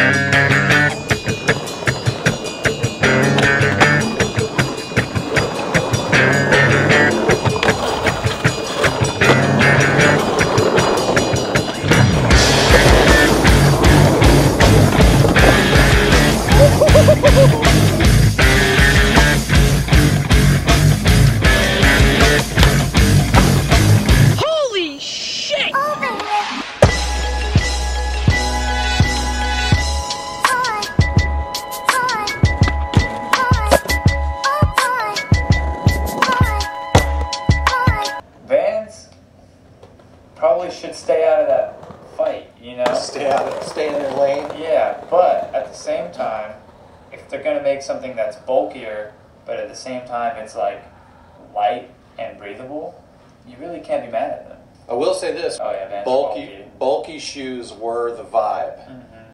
Holy probably should stay out of that fight, you know? Stay out, of, stay in their lane. Yeah, but at the same time, if they're gonna make something that's bulkier, but at the same time it's like light and breathable, you really can't be mad at them. I will say this: Oh yeah, are bulky, bulky shoes were the vibe. Mm.